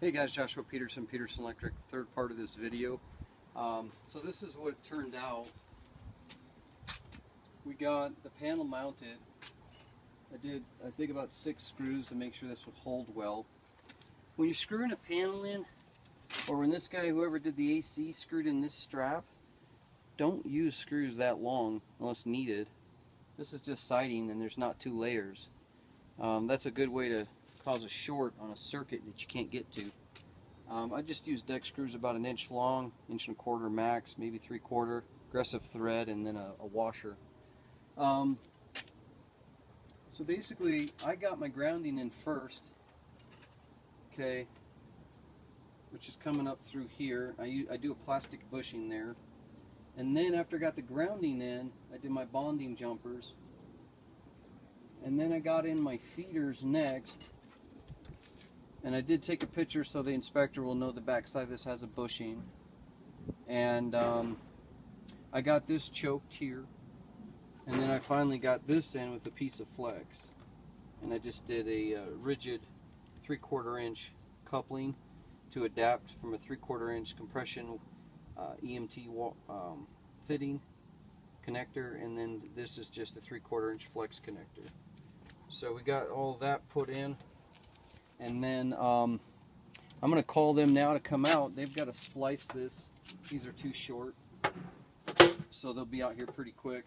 Hey guys, Joshua Peterson, Peterson Electric, third part of this video. Um, so this is what it turned out. We got the panel mounted. I did, I think about six screws to make sure this would hold well. When you're screwing a panel in, or when this guy, whoever did the AC, screwed in this strap, don't use screws that long unless needed. This is just siding and there's not two layers. Um, that's a good way to cause a short on a circuit that you can't get to. Um, I just use deck screws about an inch long, inch and a quarter max, maybe three quarter, aggressive thread, and then a, a washer. Um, so basically, I got my grounding in first, okay, which is coming up through here. I, I do a plastic bushing there. And then after I got the grounding in, I did my bonding jumpers. And then I got in my feeders next. And I did take a picture so the inspector will know the backside of this has a bushing. And um, I got this choked here. And then I finally got this in with a piece of flex. And I just did a uh, rigid three quarter inch coupling to adapt from a three quarter inch compression uh, EMT um, fitting connector and then this is just a three quarter inch flex connector. So we got all that put in and then um, I'm going to call them now to come out. They've got to splice this. These are too short so they'll be out here pretty quick.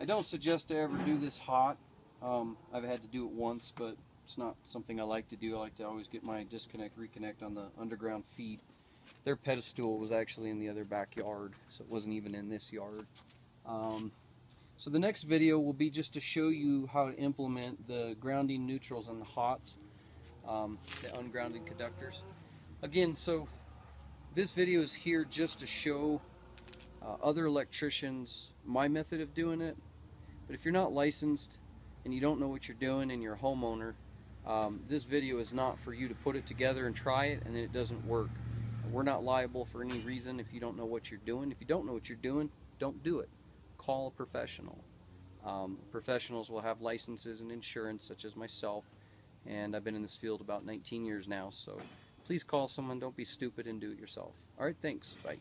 I don't suggest to ever do this hot. Um, I've had to do it once but it's not something I like to do. I like to always get my disconnect reconnect on the underground feed. Their pedestal was actually in the other backyard, so it wasn't even in this yard. Um, so the next video will be just to show you how to implement the grounding neutrals and the hots, um, the ungrounded conductors. Again, so this video is here just to show uh, other electricians my method of doing it. But if you're not licensed and you don't know what you're doing and you're a homeowner, um, this video is not for you to put it together and try it and then it doesn't work. We're not liable for any reason if you don't know what you're doing. If you don't know what you're doing, don't do it. Call a professional. Um, professionals will have licenses and insurance, such as myself, and I've been in this field about 19 years now, so please call someone. Don't be stupid and do it yourself. All right, thanks. Bye.